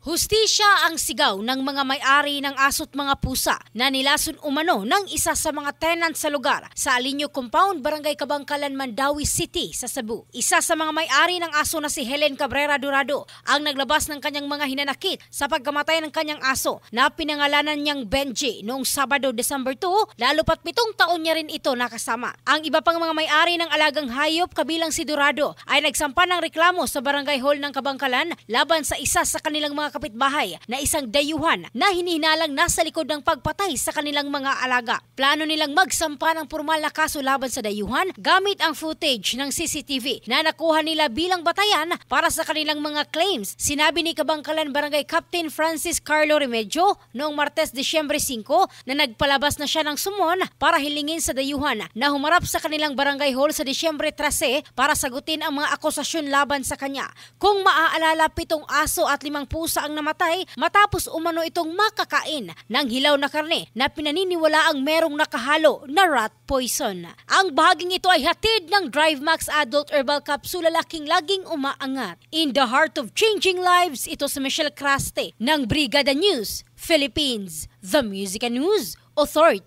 Hustisya ang sigaw ng mga may-ari ng aso't mga pusa na nilason umano ng isa sa mga tenant sa lugar sa Alinyo Compound, Barangay Kabangkalan, Mandawi City sa Cebu. Isa sa mga may-ari ng aso na si Helen Cabrera Durado ang naglabas ng kanyang mga hinanakit sa pagkamatay ng kanyang aso na pinangalanan niyang Benji noong Sabado, December 2, lalo pat pitong taon niya rin ito nakasama. Ang iba pang mga may-ari ng alagang hayop kabilang si Durado ay nagsampa ng reklamo sa Barangay Hall ng Kabangkalan laban sa isa sa kanilang mga kapitbahay na isang dayuhan na hinihinalang nasa likod ng pagpatay sa kanilang mga alaga. Plano nilang magsampa ng formal na kaso laban sa dayuhan gamit ang footage ng CCTV na nakuha nila bilang batayan para sa kanilang mga claims. Sinabi ni Kabangkalan Barangay Captain Francis Carlo Remedio noong Martes, Disyembre 5 na nagpalabas na siya ng sumon para hilingin sa dayuhan na humarap sa kanilang barangay hall sa Disyembre 13 para sagutin ang mga akusasyon laban sa kanya. Kung maaalala, pitong aso at limang pusa pusa ang namatay matapos umano itong makakain ng hilaw na karne na pinaniniwala ang merong nakahalo na rat poison. Ang bahaging ito ay hatid ng Drive Max Adult Herbal Capsule laking laging umaangat. In the heart of changing lives, ito si Michelle Craste ng Brigada News, Philippines, The Music and News Authority.